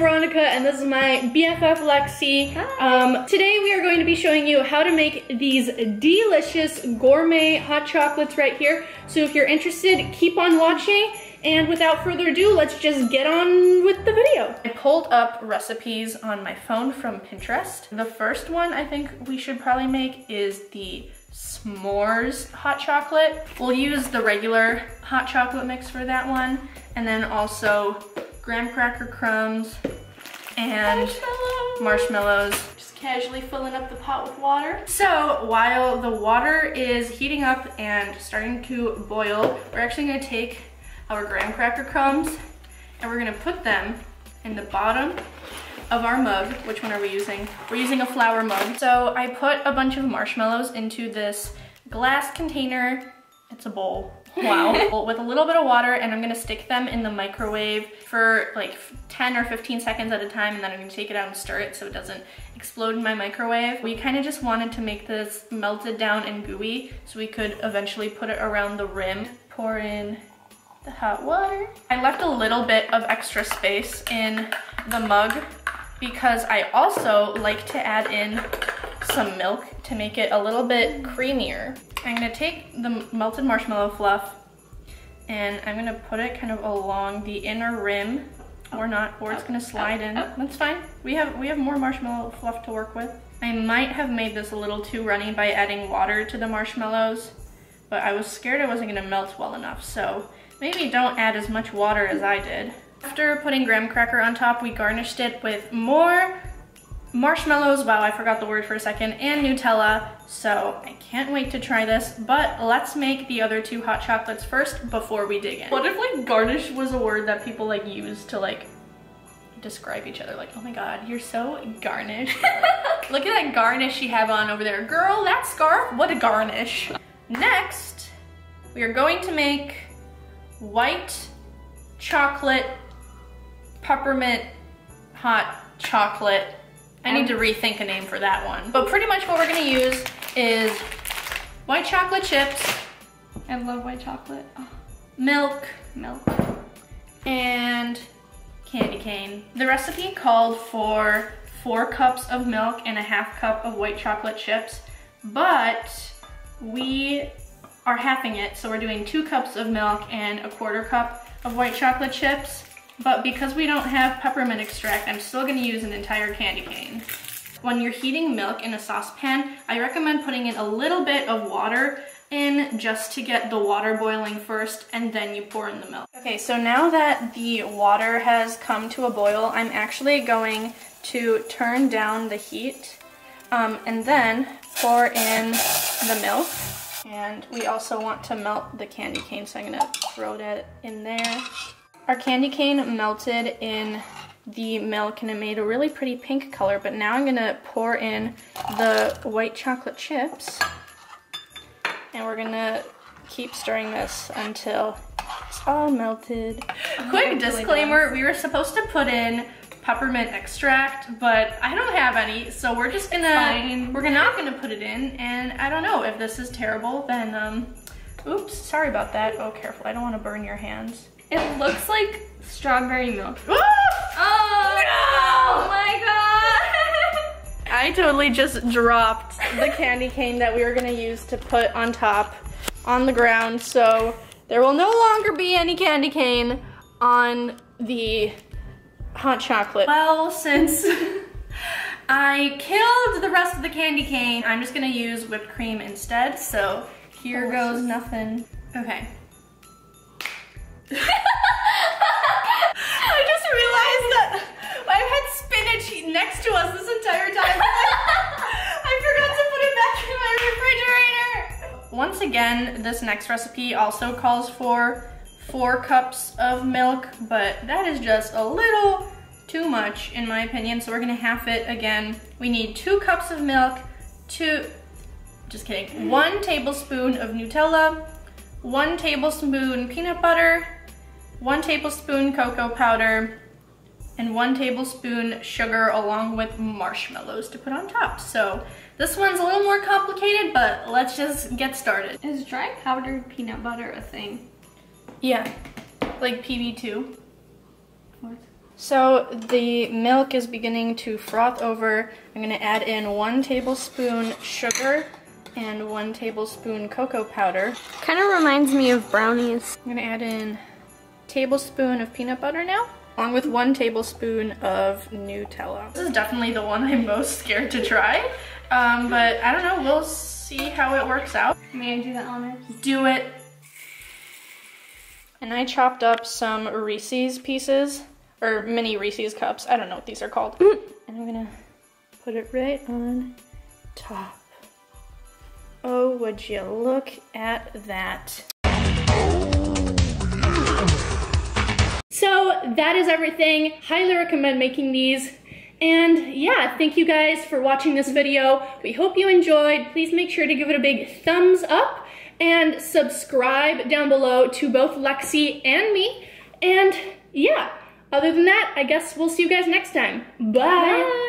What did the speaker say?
Veronica and this is my BFF Lexi. Um, today we are going to be showing you how to make these delicious gourmet hot chocolates right here. So if you're interested, keep on watching. And without further ado, let's just get on with the video. I pulled up recipes on my phone from Pinterest. The first one I think we should probably make is the s'mores hot chocolate. We'll use the regular hot chocolate mix for that one. And then also graham cracker crumbs and marshmallows. marshmallows. Just casually filling up the pot with water. So while the water is heating up and starting to boil, we're actually gonna take our graham cracker crumbs and we're gonna put them in the bottom of our mug. Which one are we using? We're using a flower mug. So I put a bunch of marshmallows into this glass container. It's a bowl. Wow. with a little bit of water and I'm gonna stick them in the microwave for like 10 or 15 seconds at a time and then I'm gonna take it out and stir it so it doesn't explode in my microwave. We kind of just wanted to make this melted down and gooey so we could eventually put it around the rim. Pour in the hot water. I left a little bit of extra space in the mug because I also like to add in some milk to make it a little bit creamier. I'm gonna take the melted marshmallow fluff and I'm gonna put it kind of along the inner rim or not, or it's gonna slide in. That's fine. We have, we have more marshmallow fluff to work with. I might have made this a little too runny by adding water to the marshmallows, but I was scared it wasn't gonna melt well enough, so maybe don't add as much water as I did. After putting graham cracker on top, we garnished it with more marshmallows, wow, I forgot the word for a second, and Nutella. So I can't wait to try this, but let's make the other two hot chocolates first before we dig in. What if like garnish was a word that people like use to like describe each other? Like, oh my God, you're so garnish. Look at that garnish you have on over there. Girl, that scarf, what a garnish. Next, we are going to make white chocolate peppermint hot chocolate. I need to rethink a name for that one. But pretty much what we're gonna use is white chocolate chips. I love white chocolate. Oh. Milk. Milk. And candy cane. The recipe called for four cups of milk and a half cup of white chocolate chips, but we are halving it, so we're doing two cups of milk and a quarter cup of white chocolate chips. But because we don't have peppermint extract, I'm still gonna use an entire candy cane. When you're heating milk in a saucepan, I recommend putting in a little bit of water in just to get the water boiling first and then you pour in the milk. Okay, so now that the water has come to a boil, I'm actually going to turn down the heat um, and then pour in the milk. And we also want to melt the candy cane, so I'm gonna throw that in there. Our candy cane melted in the milk and it made a really pretty pink color, but now I'm gonna pour in the white chocolate chips and we're gonna keep stirring this until it's all melted. Quick disclaimer, we were supposed to put in peppermint extract, but I don't have any, so we're just gonna, we're not gonna put it in, and I don't know, if this is terrible, then, um, oops, sorry about that. Oh, careful, I don't wanna burn your hands. It looks like strawberry milk. Oh, oh, no! oh my god! I totally just dropped the candy cane that we were gonna use to put on top on the ground, so there will no longer be any candy cane on the hot chocolate. Well, since I killed the rest of the candy cane, I'm just gonna use whipped cream instead, so here oh, goes nothing. Okay, again, this next recipe also calls for four cups of milk, but that is just a little too much in my opinion, so we're gonna half it again. We need two cups of milk, two, just kidding, one tablespoon of Nutella, one tablespoon peanut butter, one tablespoon cocoa powder, and one tablespoon sugar along with marshmallows to put on top. So this one's a little more complicated, but let's just get started. Is dry powdered peanut butter a thing? Yeah, like PB2. What? So the milk is beginning to froth over. I'm gonna add in one tablespoon sugar and one tablespoon cocoa powder. Kind of reminds me of brownies. I'm gonna add in tablespoon of peanut butter now, along with one tablespoon of Nutella. This is definitely the one I'm most scared to try, um, but I don't know, we'll see how it works out. May I do the honors? Do it. And I chopped up some Reese's pieces, or mini Reese's cups. I don't know what these are called. and I'm gonna put it right on top. Oh, would you look at that. That is everything. Highly recommend making these. And yeah, thank you guys for watching this video. We hope you enjoyed. Please make sure to give it a big thumbs up and subscribe down below to both Lexi and me. And yeah, other than that, I guess we'll see you guys next time. Bye. Bye.